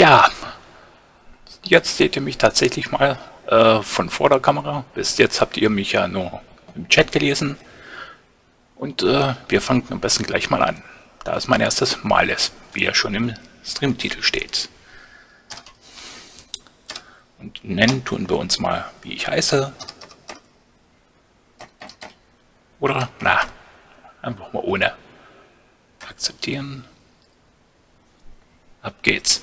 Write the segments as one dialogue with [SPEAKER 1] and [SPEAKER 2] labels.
[SPEAKER 1] Tja, jetzt seht ihr mich tatsächlich mal äh, von vor der Kamera. Bis jetzt habt ihr mich ja nur im Chat gelesen. Und äh, wir fangen am besten gleich mal an, da es mein erstes Mal ist, wie ja schon im Streamtitel steht. Und nennen tun wir uns mal, wie ich heiße. Oder, na, einfach mal ohne. Akzeptieren. Ab geht's.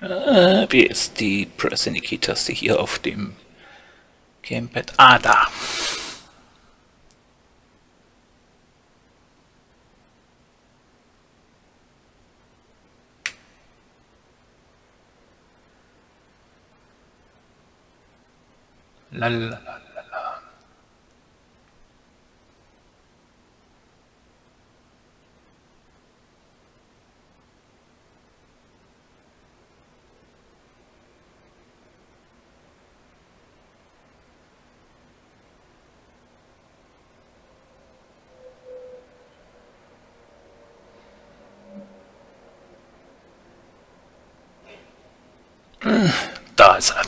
[SPEAKER 1] Äh, wie ist die Press Any Key Taste hier auf dem Gamepad? Ah, da. Lalalala. Da ist er.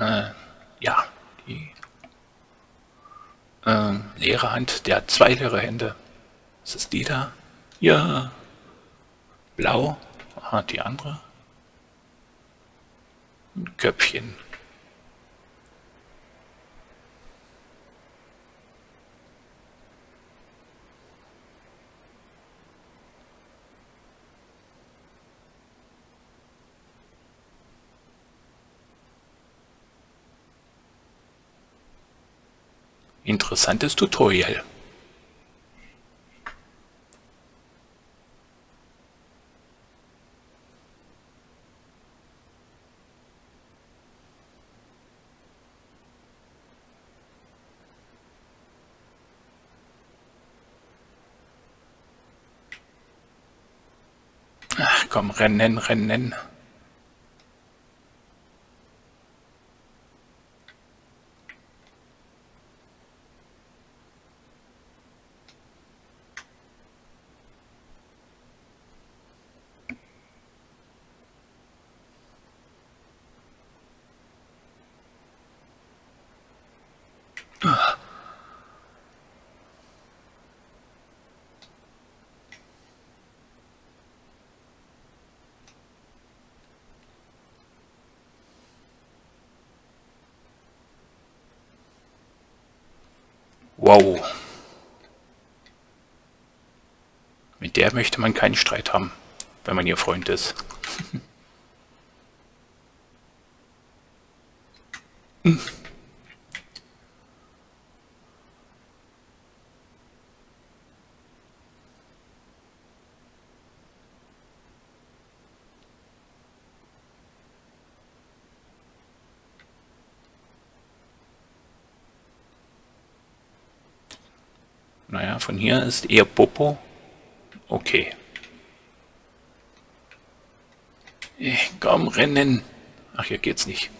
[SPEAKER 1] Äh, ja, die äh, leere Hand, der hat zwei leere Hände. Ist die da? Ja, blau. Aha, die andere. Ein Köpfchen. Interessantes Tutorial. Ach, komm, rennen, rennen. Wow. Mit der möchte man keinen Streit haben, wenn man ihr Freund ist. Naja, von hier ist eher Popo. Okay. Komm, rennen. Ach, hier geht's nicht.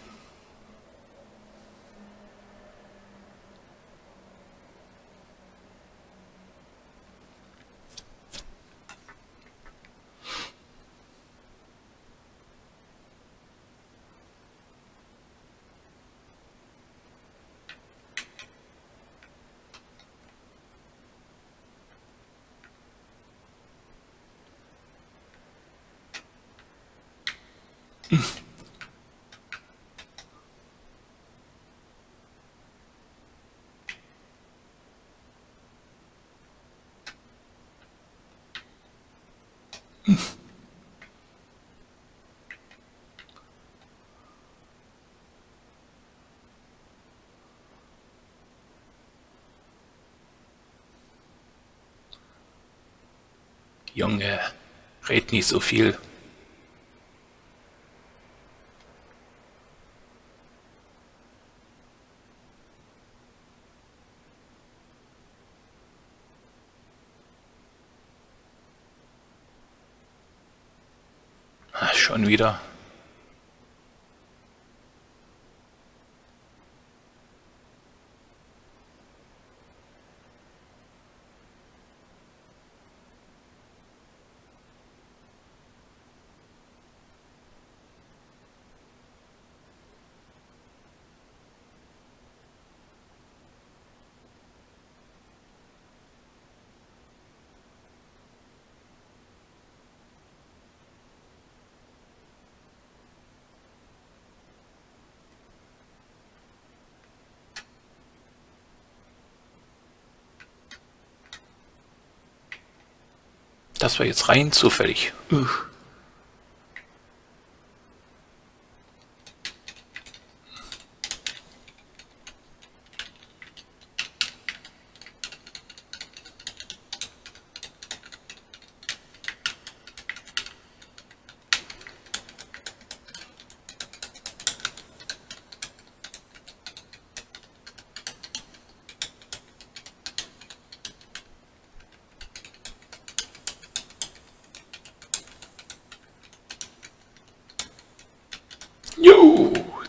[SPEAKER 1] Junge, red nicht so viel. Wieder. Das war jetzt rein zufällig. Uch.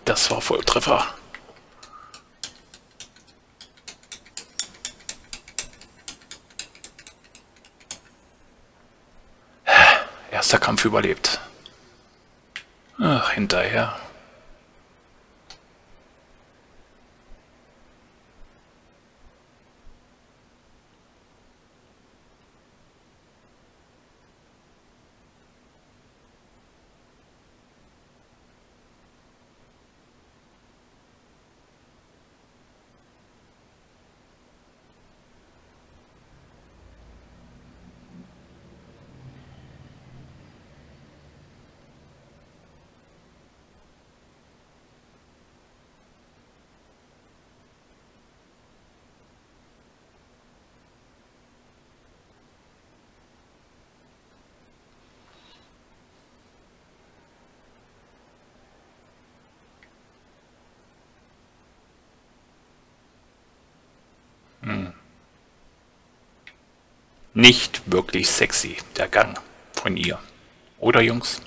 [SPEAKER 1] Das war Volltreffer. Erster Kampf überlebt. Ach, hinterher. Nicht wirklich sexy, der Gang von ihr. Oder Jungs?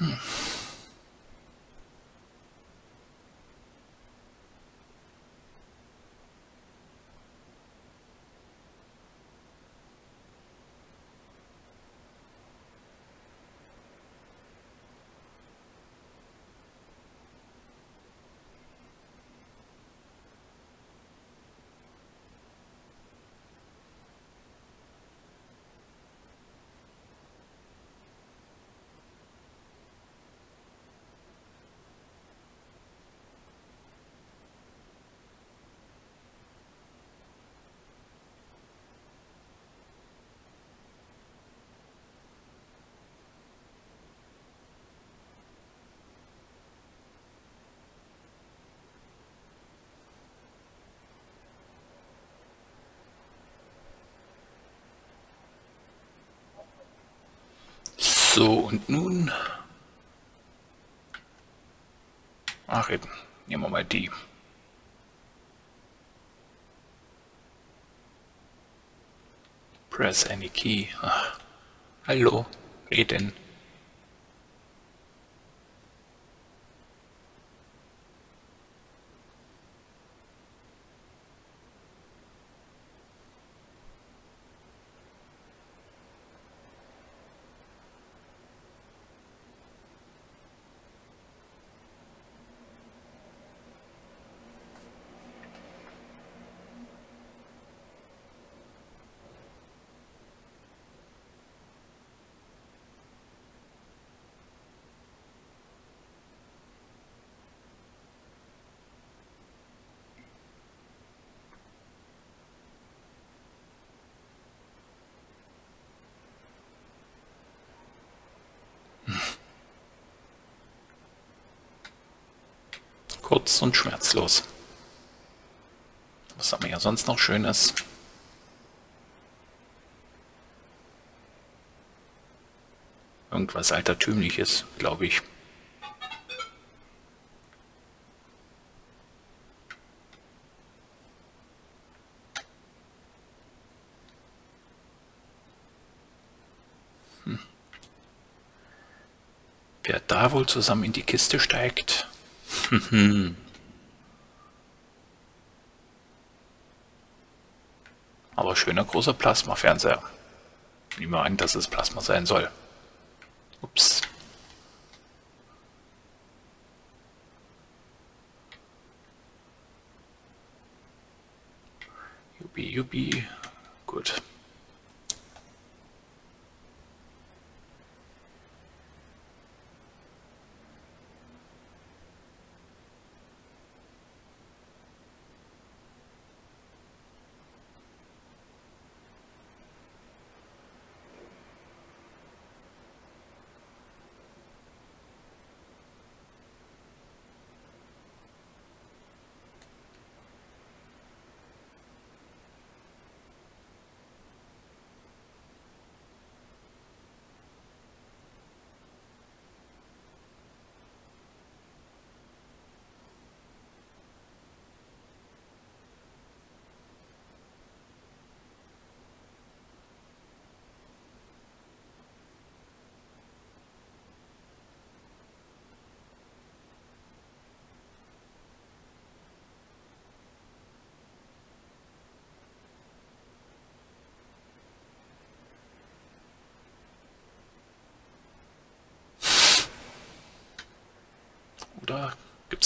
[SPEAKER 1] Hmm. So, und nun... Ach eben, nehmen wir mal die. Press any key. Ach, hallo, reden. Kurz und schmerzlos. Was haben wir ja sonst noch Schönes? Irgendwas Altertümliches, glaube ich. Hm. Wer da wohl zusammen in die Kiste steigt, Aber schöner großer Plasmafernseher. Nehmen wir an, dass es Plasma sein soll. Ups. Jubi, jubi. Gut.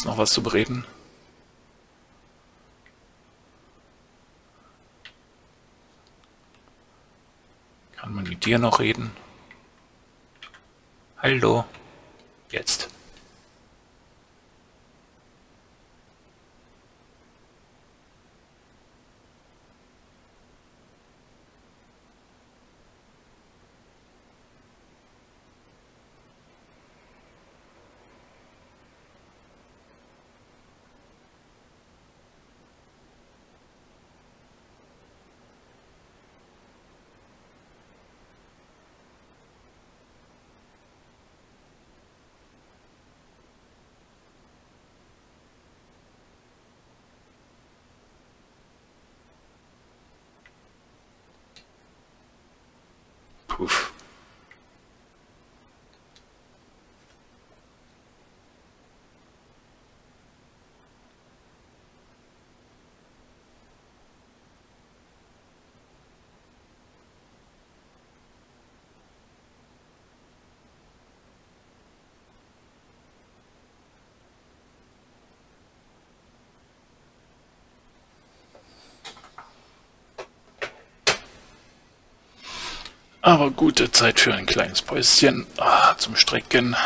[SPEAKER 1] Es noch was zu bereden? Kann man mit dir noch reden? Hallo? Jetzt. Poof. Aber gute Zeit für ein kleines Päuschen ah, zum Strecken.